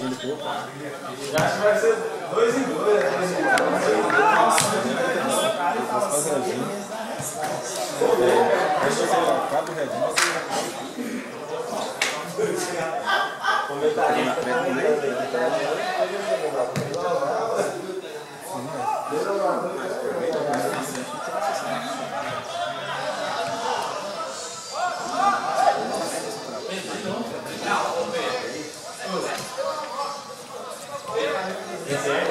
Depois. Acho que vai ser dois em dois, Faz Redinho. Deixa eu falar, acaba o Redinho, já Comentário. na frente do meio.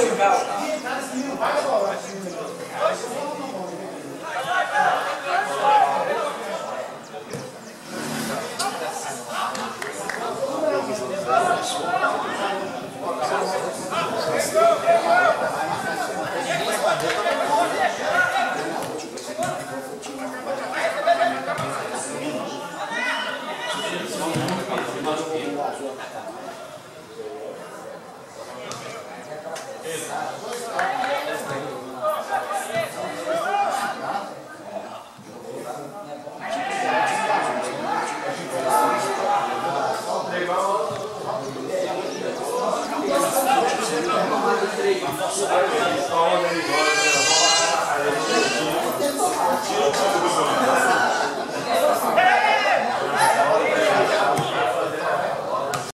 Tira o